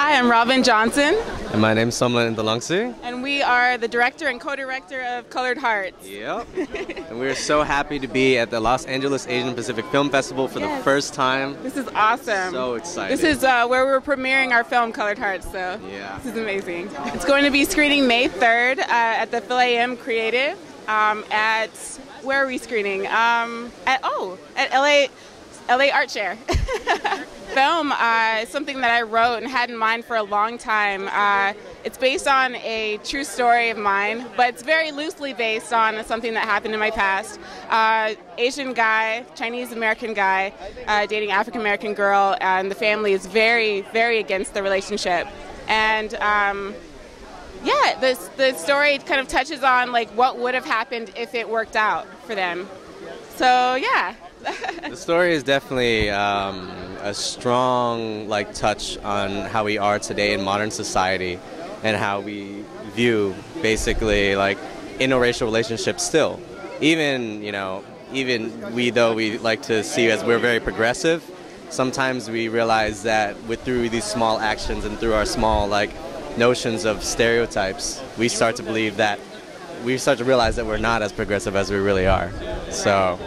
Hi, I'm Robin Johnson. And my name's Somlit Inthalangsy. And we are the director and co-director of Colored Hearts. Yep. and we're so happy to be at the Los Angeles Asian Pacific Film Festival for yes. the first time. This is awesome. So excited. This is uh, where we're premiering our film Colored Hearts, so yeah. this is amazing. It's going to be screening May 3rd uh, at the FilAm Creative um, at, where are we screening? Um, at, oh, at LA, LA Art Share. film uh, is something that I wrote and had in mind for a long time. Uh, it's based on a true story of mine, but it's very loosely based on something that happened in my past. Uh, Asian guy, Chinese American guy, uh, dating African American girl, and the family is very, very against the relationship. And um, yeah, the the story kind of touches on like what would have happened if it worked out for them. So yeah. the story is definitely um, a strong like touch on how we are today in modern society and how we view basically like interracial relationships still. Even you know even we though we like to see as we're very progressive sometimes we realize that with through these small actions and through our small like notions of stereotypes we start to believe that we start to realize that we're not as progressive as we really are. So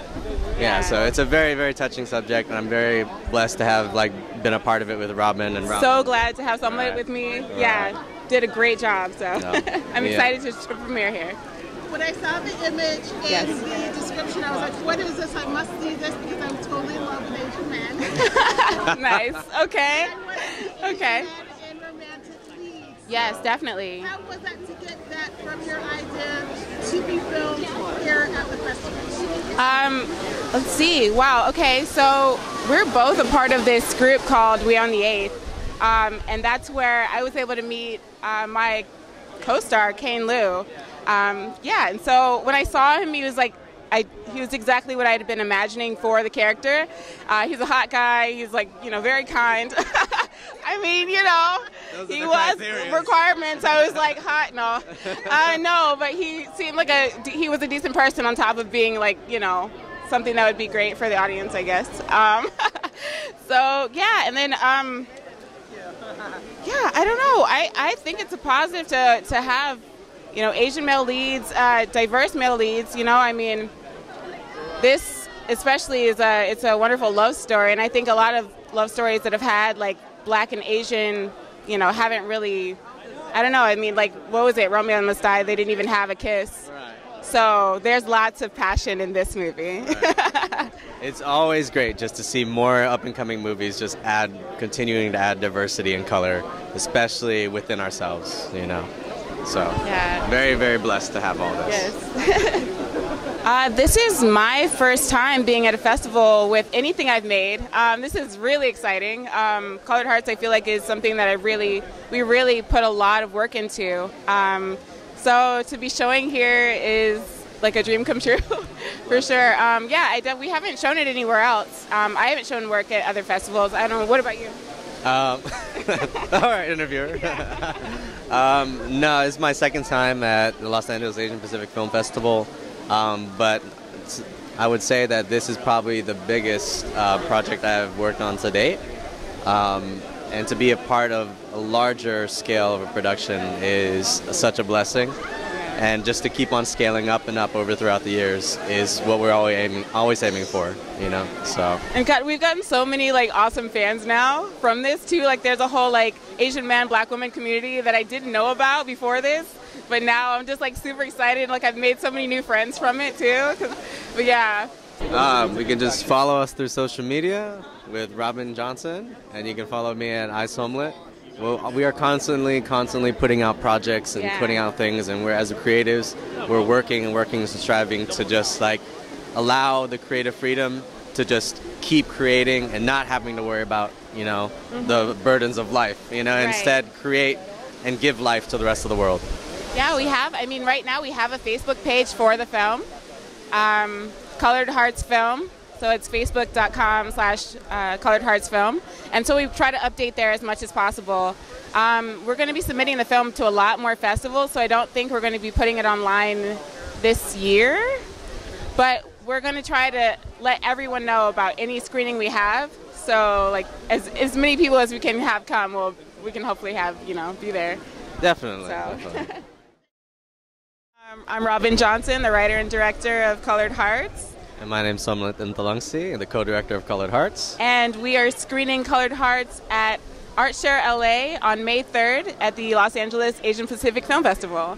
yeah, so it's a very, very touching subject, and I'm very blessed to have like been a part of it with Robin and Robin. So glad to have someone right. with me. Right. Yeah, did a great job. So I'm yeah. excited to, to, premiere here. When I saw the image and yes. the description, I was like, "What is this? I must see this because I'm totally in love with Asian men." nice. Okay. Okay. Yes, definitely. How was that to get that from your idea to be filmed here at the festival? Um, let's see. Wow. Okay, so we're both a part of this group called We on the Eighth, um, and that's where I was able to meet uh, my co-star Kane Lieu. Um, yeah, and so when I saw him, he was like I, he was exactly what I had been imagining for the character. Uh, he's a hot guy. He's like, you know, very kind. I mean, you know, he was criteria. requirements. I was like, hot, no, uh, no, but he seemed like a he was a decent person on top of being like, you know, something that would be great for the audience, I guess. Um, so yeah, and then um, yeah, I don't know. I, I think it's a positive to to have you know Asian male leads, uh, diverse male leads. You know, I mean this especially is a it's a wonderful love story, and I think a lot of love stories that have had like black and Asian, you know, haven't really. I don't know. I mean, like, what was it? Romeo and Must Die. They didn't even have a kiss. Right. So there's lots of passion in this movie. Right. it's always great just to see more up and coming movies just add, continuing to add diversity and color, especially within ourselves. You know. So yeah. very very blessed to have all this. Yes. Uh, this is my first time being at a festival with anything I've made. Um, this is really exciting. Um, Colored Hearts, I feel like, is something that I really, we really put a lot of work into. Um, so to be showing here is like a dream come true, for sure. Um, yeah, I, we haven't shown it anywhere else. Um, I haven't shown work at other festivals. I don't know. What about you? Um, all right, interviewer. um, no, it's my second time at the Los Angeles Asian Pacific Film Festival. Um, but I would say that this is probably the biggest uh, project I've worked on to date. Um, and to be a part of a larger scale of a production is such a blessing. And just to keep on scaling up and up over throughout the years is what we're always aiming, always aiming for, you know. So. And got, we've gotten so many like awesome fans now from this too. Like there's a whole like Asian man, Black woman community that I didn't know about before this but now I'm just like super excited. Like I've made so many new friends from it too. But yeah. Um, we can just follow us through social media with Robin Johnson, and you can follow me at iSomlit. Well, we are constantly, constantly putting out projects and yeah. putting out things, and we're as creatives, we're working and working and striving to just like allow the creative freedom to just keep creating and not having to worry about you know mm-hmm. the burdens of life. You know, right. instead create and give life to the rest of the world. Yeah, we have. I mean, right now we have a Facebook page for the film, um, Colored Hearts Film. So it's facebook.com slash uh, Colored Hearts Film. And so we try to update there as much as possible. Um, we're going to be submitting the film to a lot more festivals, so I don't think we're going to be putting it online this year. But we're going to try to let everyone know about any screening we have. So, like, as, as many people as we can have come, we'll we can hopefully have you know be there. Definitely. So. definitely. Um, I'm Robin Johnson, the writer and director of Colored Hearts, and my name's Somlit Inthalangsy, the co-director of Colored Hearts. and we are screening Colored Hearts at ArtShare LA on May 3rd at the Los Angeles Asian Pacific Film Festival.